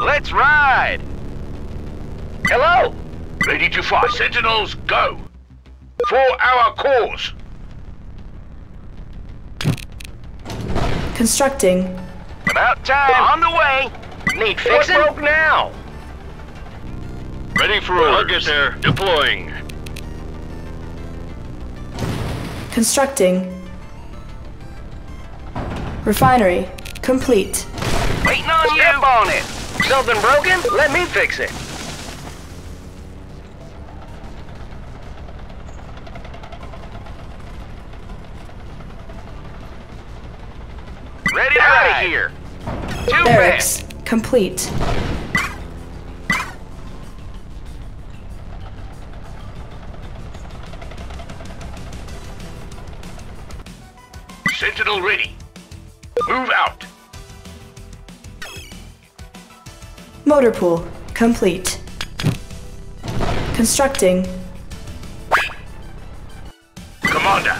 Let's ride! Hello? Ready to fight. Sentinels, go! For our cause! Constructing. About time. On the way. Need fixing? What broke now? Ready for orders. I'll get there. Deploying. Constructing. Refinery. Complete. Waiting on Step you. Step on it. Something broken? Let me fix it. Ready to Out ride. of here. Two Barracks. Complete. Sentinel ready. Move out. Motor pool. Complete. Constructing. Commander.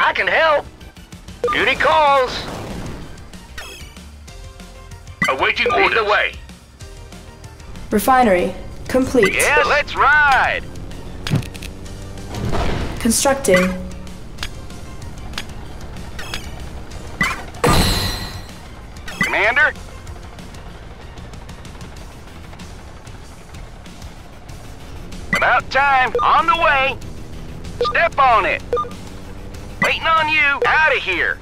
I can help. Duty calls. Awaiting Lead orders. the way. Refinery. Complete. Yes, let's ride. Constructing. Commander? About time. On the way. Step on it. Waiting on you. Out of here.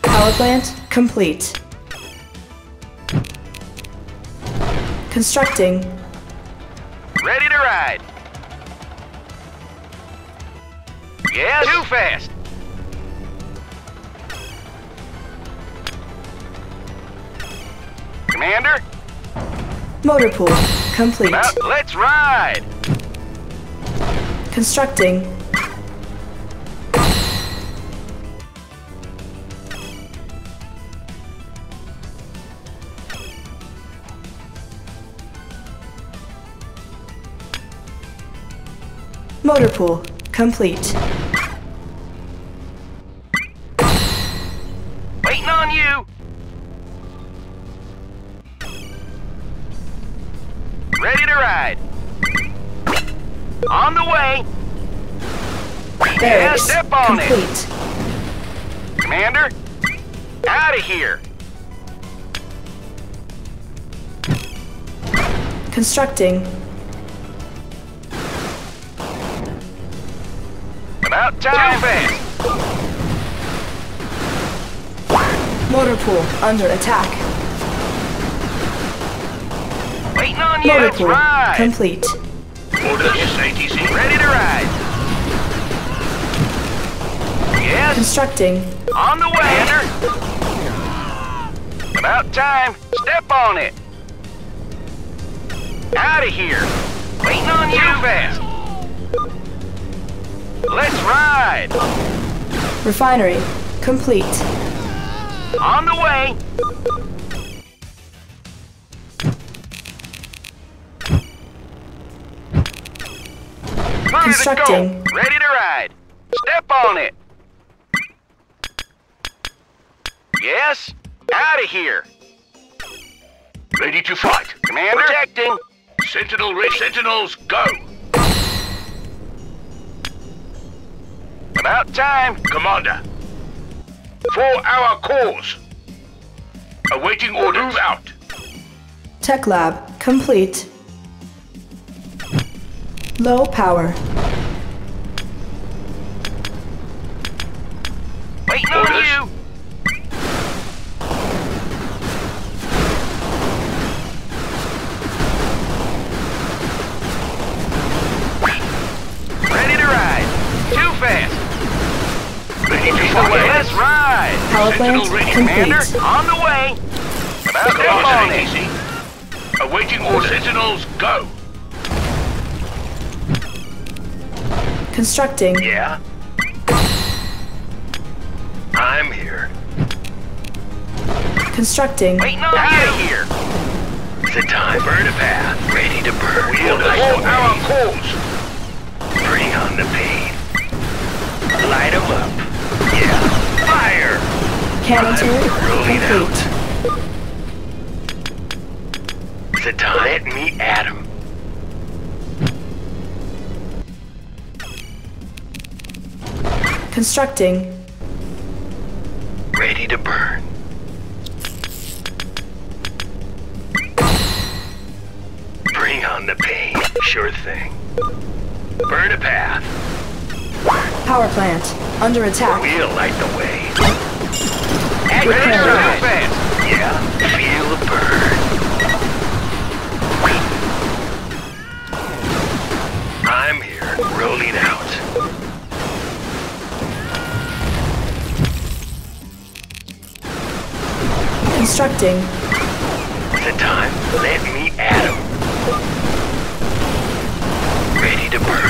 Power plant complete. Constructing. Ready to ride. Yes? Too fast. Commander? Motor pool, complete. Well, let's ride! Constructing. Motor pool, complete. Ready to ride. On the way. There yeah, step on complete. it. Commander, out of here. Constructing. About time. Too fast. Motor pool under attack. Waiting on you. Motor pool ride. complete. Orders, ATC. Ready to ride. Yes. Constructing. On the way, Ender. About time. Step on it. Out of here. Waiting on you. Fast. Let's ride. Refinery complete. On the way. Constructing. To Ready to ride. Step on it. Yes? Out of here. Ready to fight. Commander? Protecting. Sentinel ready. Sentinels, go. About time. Commander. For our cause. Awaiting orders. Move out. Tech lab complete. Low power. Waiting on you. Ready to ride. Too fast. Ready to fight. Let's ride. Power plant complete. Commander, on the way. About to on it. Awaiting orders. Sentinels, go. Constructing. Yeah? I'm here. Constructing. Waiting on you here. The time. Burn a path. Ready to burn. We'll hold our course. Bring on the pain. Light 'em up. Yeah. Fire! Cannon turret Rolling complete. out. The time. Let me at him. Constructing. Ready to burn. Bring on the pain. Sure thing. Burn a path. Power plant under attack. We'll light the way. Ready Repair. Yeah, feel the burn. I'm here, rolling out. Constructing. The time, let me at him. Ready to burn.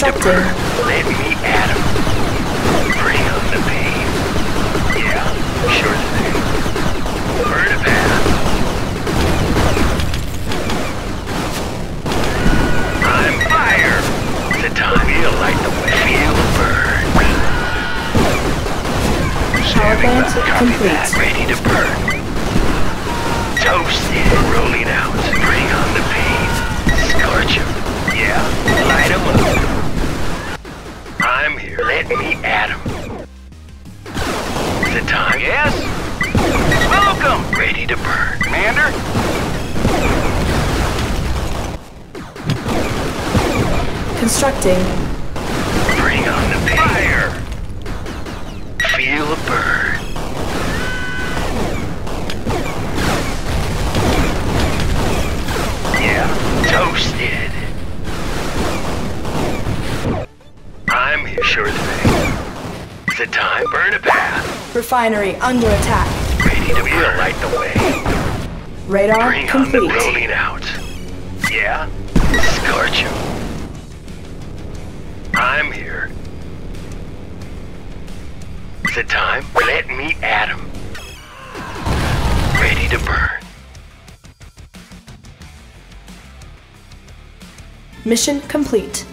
Burn. Let me at him. Bring on the pain. Yeah, sure thing. Burn a path. I'm fire. The time feel like the way. Feel the burn. Power plant complete. that. Ready to burn. Toasted. Rolling out. Bring on the pain. Scorch him. Yeah. Light him up. I'm here. Let me at him. The time. Yes? Welcome, Ready to burn. Commander. Constructing. The time, burn a path. Refinery under attack. Ready to we'll light the way. Radar Bring on the complete. rolling out. Yeah, scorch him. I'm here. The time, let me at him. Ready to burn. Mission complete.